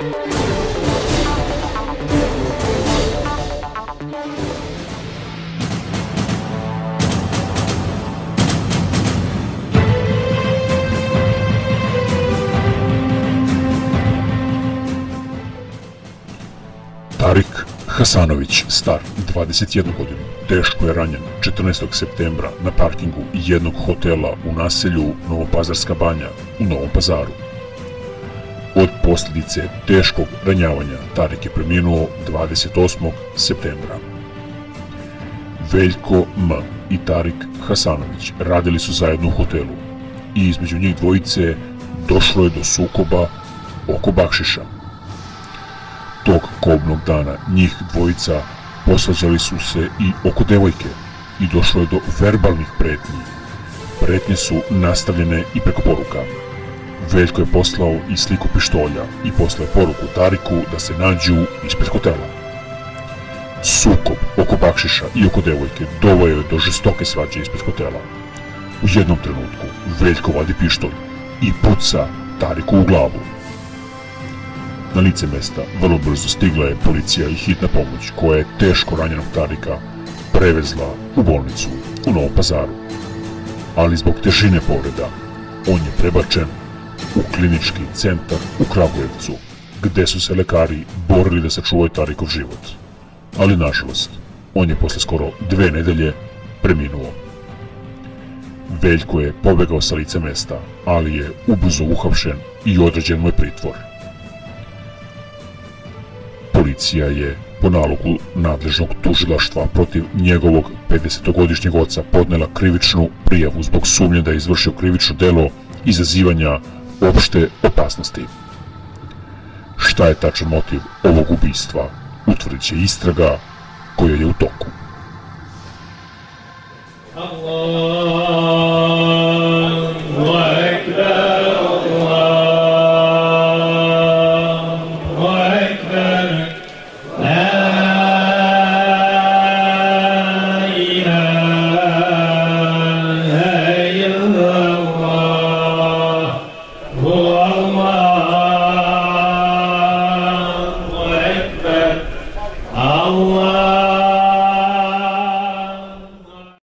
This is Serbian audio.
Tarik Hasanović, star 21 godinu, teško je ranjen 14. septembra na parkingu jednog hotela u naselju Novopazarska banja u Novom pazaru. Od posljedice teškog ranjavanja Tarik je preminuo 28. septembra. Veljko M. i Tarik Hasanović radili su zajedno u hotelu i između njih dvojice došlo je do sukoba oko bakšiša. Tog kobnog dana njih dvojica posvađali su se i oko devojke i došlo je do verbalnih pretnji. Pretnje su nastavljene i preko poruka. Veljko je poslao i sliku pištolja i poslao je poruku Tariku da se nađu ispred hotela. Sukob oko bakšiša i oko devojke doveo je do žestoke svađe ispred hotela. U jednom trenutku Veljko vadi pištolj i puca Tariku u glavu. Na lice mesta vrlo brzo stigla je policija i hitna pomoć koja je teško ranjenog Tarika prevezla u bolnicu u Novom pazaru. Ali zbog težine povreda on je prebačen u klinički centar u Kragujevcu gde su se lekari borili da sačuvaju Tarikov život. Ali nažalost, on je posle skoro dve nedelje preminuo. Veljko je pobegao sa lice mesta, ali je ubrzo uhapšen i određen mu je pritvor. Policija je po nalogu nadležnog tužilaštva protiv njegovog 50-godišnjeg oca podnela krivičnu prijavu zbog sumnje da je izvršio krivično delo izazivanja opšte opasnosti. Šta je tačan motiv ovog ubistva, utvrdit će istraga koja je u toku. Allah. الله أكبر. الله